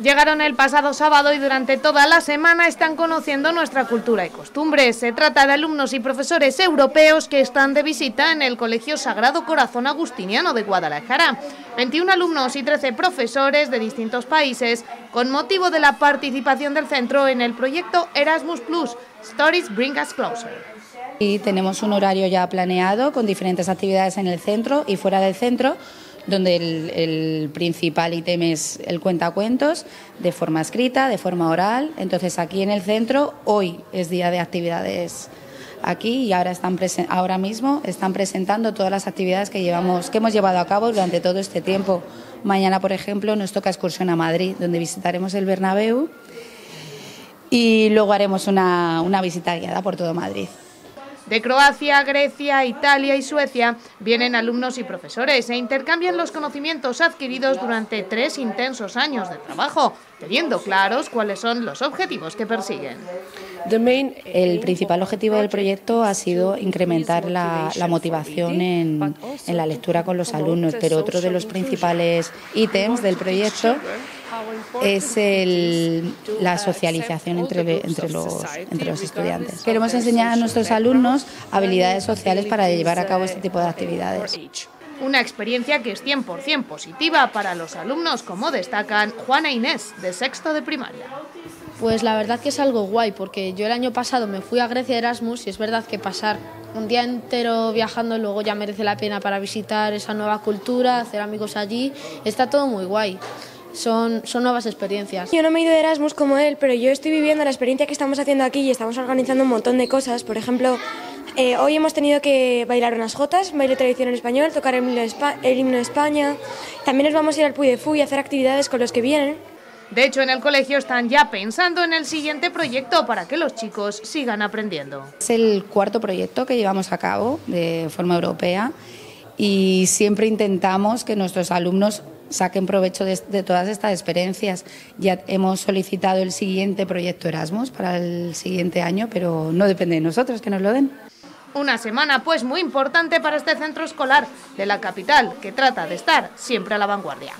Llegaron el pasado sábado y durante toda la semana están conociendo nuestra cultura y costumbres. Se trata de alumnos y profesores europeos que están de visita en el Colegio Sagrado Corazón Agustiniano de Guadalajara. 21 alumnos y 13 profesores de distintos países con motivo de la participación del centro en el proyecto Erasmus Plus, Stories Bring Us Closer. Y tenemos un horario ya planeado con diferentes actividades en el centro y fuera del centro donde el, principal ítem es el cuentacuentos de forma escrita, de forma oral. Entonces aquí en el centro hoy es día de actividades aquí y ahora están ahora mismo están presentando todas las actividades que llevamos que hemos llevado a cabo durante todo este tiempo. Mañana, por ejemplo, nos toca excursión a Madrid, donde visitaremos el Bernabéu y luego haremos una, una visita guiada por todo Madrid. De Croacia, Grecia, Italia y Suecia vienen alumnos y profesores e intercambian los conocimientos adquiridos durante tres intensos años de trabajo, teniendo claros cuáles son los objetivos que persiguen. El principal objetivo del proyecto ha sido incrementar la, motivación en, la lectura con los alumnos, pero otro de los principales ítems del proyecto es el, la socialización entre, entre, los, entre los estudiantes. Queremos enseñar a nuestros alumnos habilidades sociales para llevar a cabo este tipo de actividades. Una experiencia que es 100% positiva para los alumnos, como destacan Juana e Inés, de sexto de primaria. Pues la verdad que es algo guay, porque yo el año pasado me fui a Grecia Erasmus y es verdad que pasar un día entero viajando luego ya merece la pena para visitar esa nueva cultura, hacer amigos allí, está todo muy guay son, son nuevas experiencias. Yo no me he ido de Erasmus como él, pero yo estoy viviendo la experiencia que estamos haciendo aquí y estamos organizando un montón de cosas. Por ejemplo, eh, hoy hemos tenido que bailar unas jotas, baile tradicional español, tocar el himno, de España. También nos vamos a ir al Puy de Fu y hacer actividades con los que vienen. De hecho, en el colegio están ya pensando en el siguiente proyecto para que los chicos sigan aprendiendo. Es el cuarto proyecto que llevamos a cabo de forma europea y siempre intentamos que nuestros alumnos saquen provecho de, todas estas experiencias. Ya hemos solicitado el siguiente proyecto Erasmus para el siguiente año, pero no depende de nosotros que nos lo den. Una semana pues muy importante para este centro escolar de la capital que trata de estar siempre a la vanguardia.